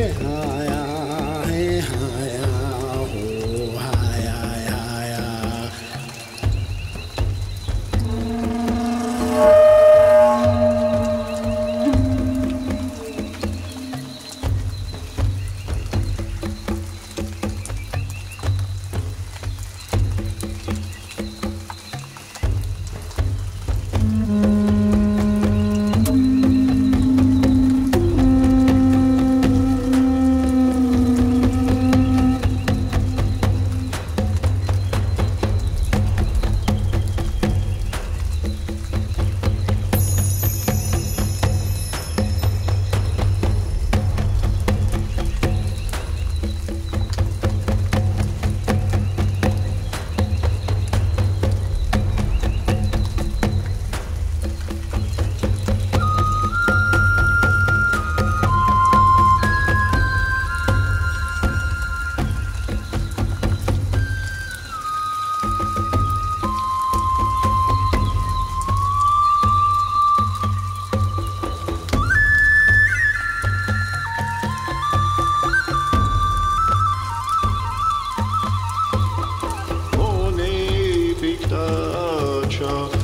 Yeah. 就